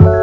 you